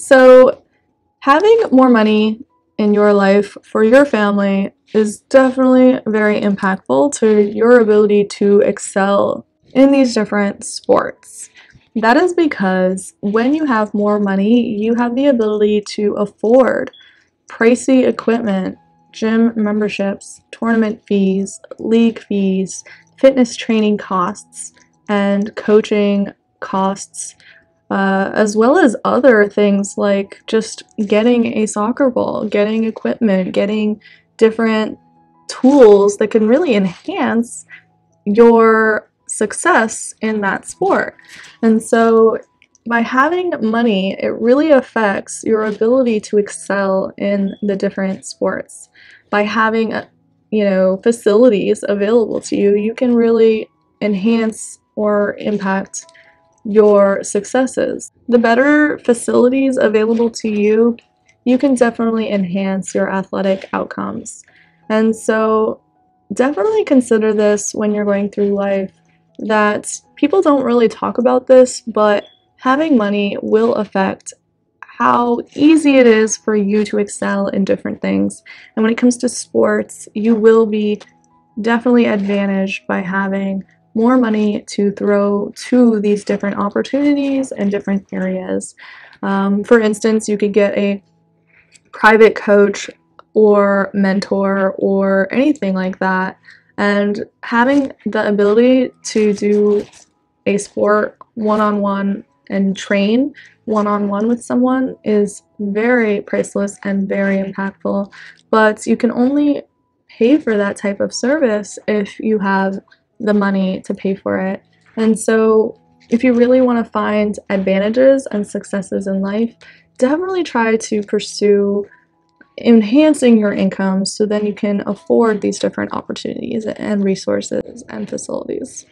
So, having more money in your life for your family is definitely very impactful to your ability to excel in these different sports. That is because when you have more money, you have the ability to afford pricey equipment, gym memberships, tournament fees, league fees, fitness training costs, and coaching costs, uh, as well as other things like just getting a soccer ball, getting equipment, getting different tools that can really enhance your success in that sport. And so by having money, it really affects your ability to excel in the different sports. By having, uh, you know, facilities available to you, you can really enhance or impact your successes. The better facilities available to you, you can definitely enhance your athletic outcomes. And so definitely consider this when you're going through life that people don't really talk about this, but having money will affect how easy it is for you to excel in different things. And when it comes to sports, you will be definitely advantaged by having more money to throw to these different opportunities and different areas. Um, for instance, you could get a private coach or mentor or anything like that. And having the ability to do a sport one on one and train one on one with someone is very priceless and very impactful. But you can only pay for that type of service if you have the money to pay for it. And so, if you really want to find advantages and successes in life, definitely try to pursue enhancing your income so then you can afford these different opportunities and resources and facilities.